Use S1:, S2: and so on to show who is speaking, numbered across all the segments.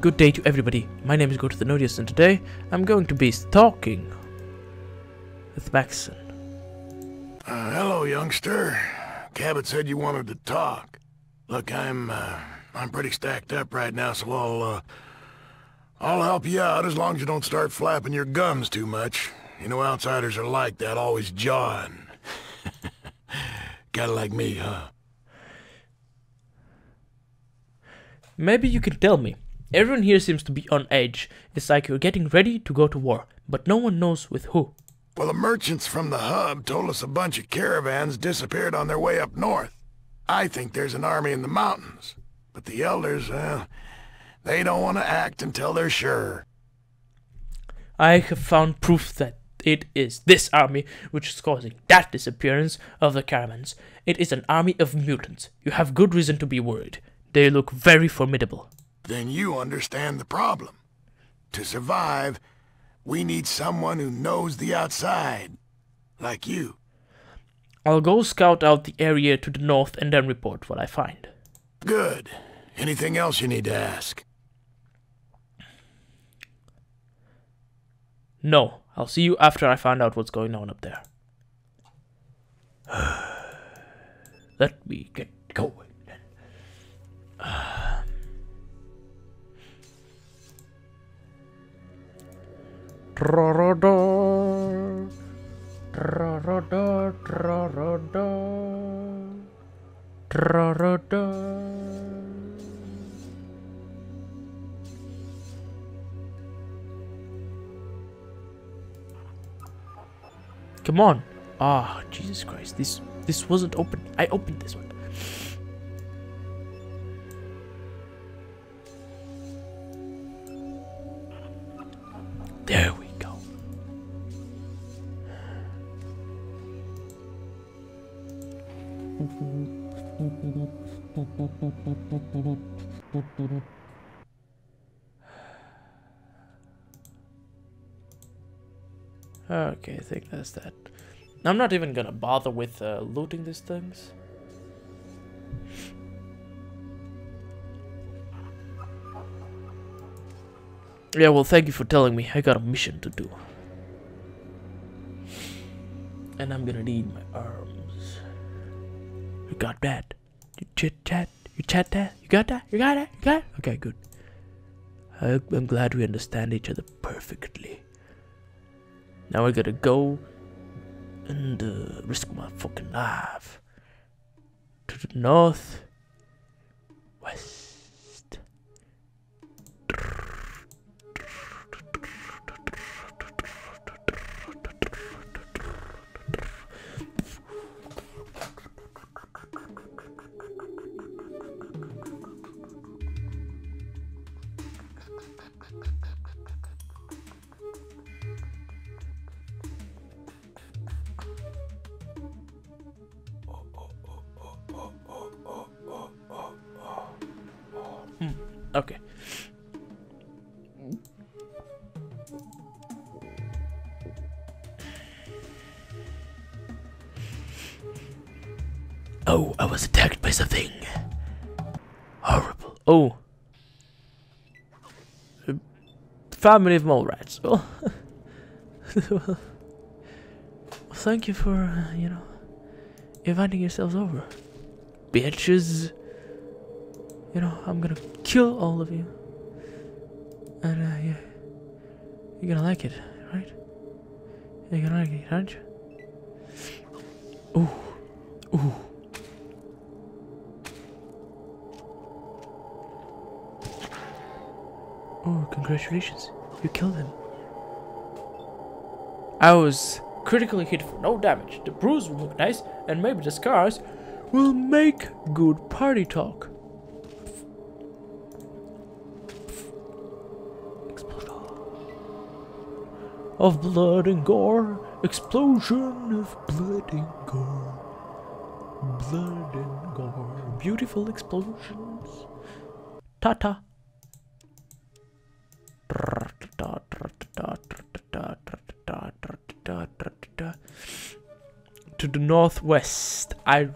S1: Good day to everybody. My name is Gordoth Enodious, and today I'm going to be talking with Maxson.
S2: Uh, hello, youngster. Cabbot said you wanted to talk. Look, I'm, uh, I'm pretty stacked up right now, so I'll, uh, I'll help you out as long as you don't start flapping your gums too much. You know outsiders are like that, always jawing. Kinda like me, huh?
S1: Maybe you can tell me. Everyone here seems to be on edge. It's like you're getting ready to go to war, but no one knows with who.
S2: Well, the merchants from the hub told us a bunch of caravans disappeared on their way up north. I think there's an army in the mountains. But the elders, well, they don't want to act until they're sure.
S1: I have found proof that it is this army which is causing that disappearance of the caravans. It is an army of mutants. You have good reason to be worried. They look very formidable.
S2: Then you understand the problem. To survive, we need someone who knows the outside. Like you.
S1: I'll go scout out the area to the north and then report what I find.
S2: Good. Anything else you need to ask?
S1: No, I'll see you after I find out what's going on up there. Let me get going. Come on. Ah, Jesus Christ. This this wasn't open. I opened this one. Okay, I think that's that. I'm not even gonna bother with uh, looting these things. Yeah, well, thank you for telling me. I got a mission to do. And I'm gonna need my arms. You got that? You chit chat? You chat that? You got that? You got it? You got it? Okay, good. I, I'm glad we understand each other perfectly. Now I gotta go and uh, risk my fucking life to the north west. Okay. Oh, I was attacked by something. Horrible. Oh. Family of mole rats. Well, well thank you for, uh, you know, inviting yourselves over. Bitches. You know, I'm gonna kill all of you. And, uh, yeah. You're gonna like it, right? You're gonna like it, aren't you? Ooh. Ooh. Oh, congratulations. You killed him. I was critically hit for no damage. The bruise will look nice, and maybe the scars will make good party talk. Of blood and gore. Explosion of blood and gore. Blood and gore. Beautiful explosions. Ta ta. To the northwest, I.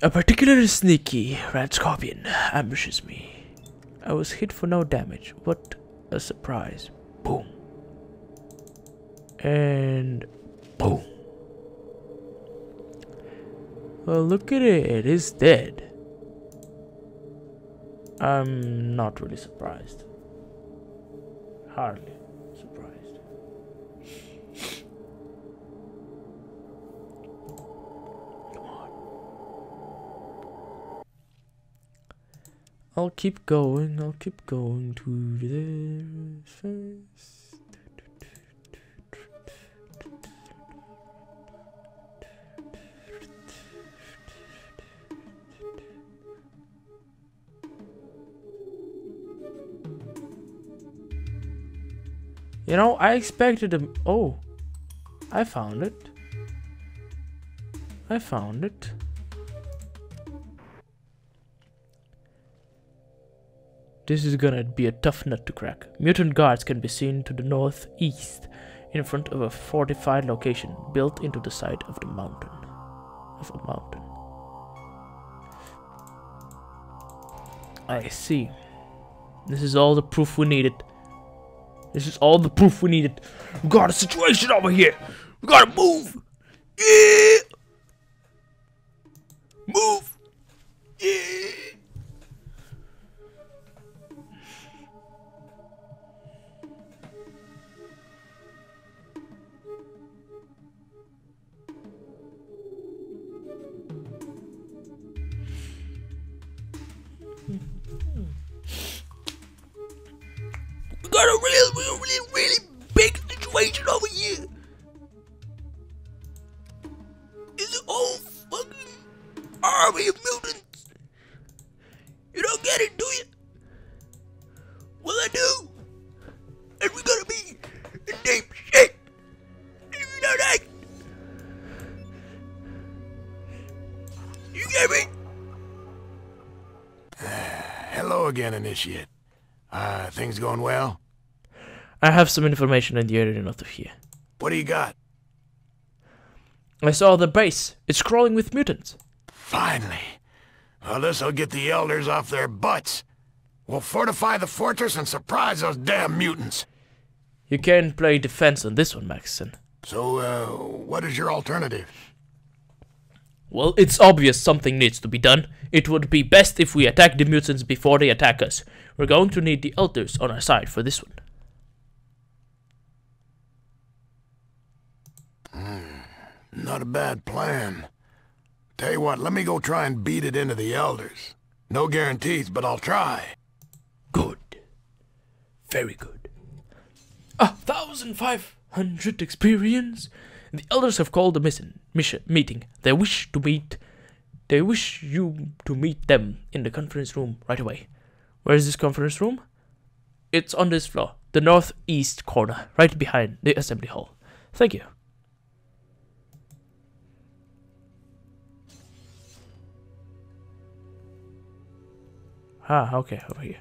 S1: A particularly sneaky red scorpion ambushes me. I was hit for no damage. What a surprise. Boom. And boom. Well, look at it. It's dead. I'm not really surprised. Hardly I'll keep going, I'll keep going to the first. You know, I expected a. Oh, I found it. I found it. This is gonna be a tough nut to crack. Mutant guards can be seen to the northeast, in front of a fortified location built into the side of the mountain. Of a mountain. I see. This is all the proof we needed. This is all the proof we needed. We got a situation over here. We gotta move. Yeah. Move. Yeah. Got a real, real, really, really big situation over here. It's a whole fucking army of mutants. You don't get it, do you? Well, I do. And we're gonna be in deep shit. You know that. You get me?
S2: Hello again, Initiate. Uh, things going well?
S1: I have some information in the area north of here.
S2: What do you got?
S1: I saw the base. It's crawling with mutants.
S2: Finally. Well, this'll get the elders off their butts. We'll fortify the fortress and surprise those damn mutants.
S1: You can't play defense on this one, Maxson.
S2: So, uh, what is your alternative?
S1: Well, it's obvious something needs to be done. It would be best if we attack the mutants before they attack us. We're going to need the elders on our side for this one.
S2: Not a bad plan. Tell you what, let me go try and beat it into the elders. No guarantees, but I'll try.
S1: Good. Very good. A thousand five hundred experience. The elders have called a mission, mission meeting. They wish to meet. They wish you to meet them in the conference room right away. Where is this conference room? It's on this floor, the northeast corner, right behind the assembly hall. Thank you. Ah, okay, over here.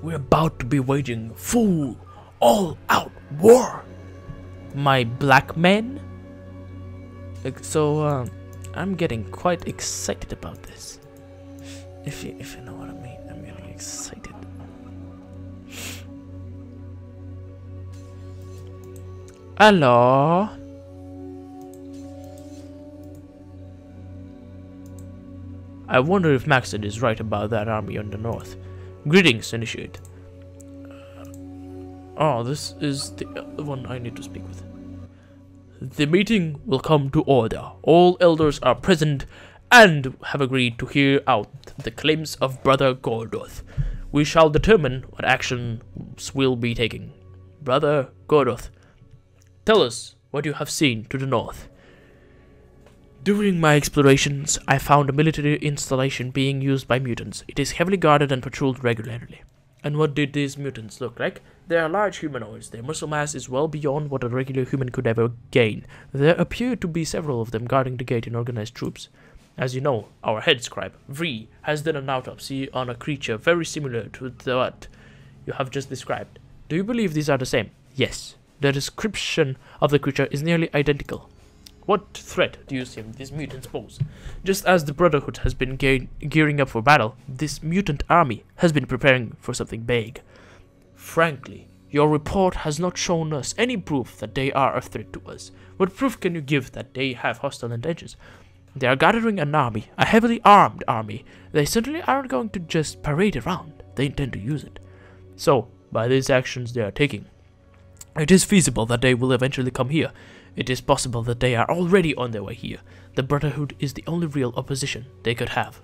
S1: We're about to be waging full, all-out war. My black men? So, um, I'm getting quite excited about this. If you, if you know what I mean, I'm getting excited. Hello. I wonder if Maxson is right about that army on the north. Greetings, Initiate. Oh, this is the uh, one I need to speak with. The meeting will come to order. All elders are present and have agreed to hear out the claims of Brother Gordoth. We shall determine what actions will be taken. Brother Gordoth, tell us what you have seen to the north. During my explorations, I found a military installation being used by mutants. It is heavily guarded and patrolled regularly. And what did these mutants look like? They are large humanoids. Their muscle mass is well beyond what a regular human could ever gain. There appear to be several of them guarding the gate in organized troops. As you know, our head scribe, Vree, has done an autopsy on a creature very similar to what you have just described. Do you believe these are the same? Yes. The description of the creature is nearly identical. What threat do you see these mutants pose? Just as the Brotherhood has been ge gearing up for battle, this mutant army has been preparing for something big. Frankly, your report has not shown us any proof that they are a threat to us. What proof can you give that they have hostile intentions? They are gathering an army, a heavily armed army. They certainly aren't going to just parade around. They intend to use it. So, by these actions they are taking, it is feasible that they will eventually come here. It is possible that they are already on their way here. The Brotherhood is the only real opposition they could have.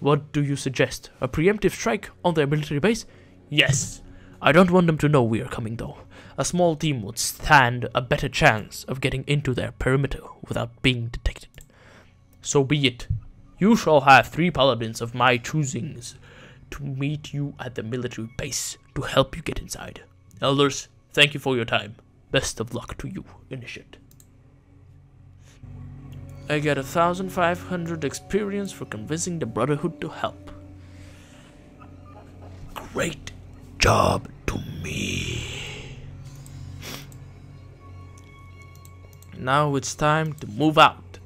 S1: What do you suggest? A preemptive strike on their military base? Yes. I don't want them to know we are coming though. A small team would stand a better chance of getting into their perimeter without being detected. So be it. You shall have three paladins of my choosings to meet you at the military base to help you get inside. Elders, thank you for your time. Best of luck to you, Initiate. I get a thousand five hundred experience for convincing the Brotherhood to help. Great job to me. Now it's time to move out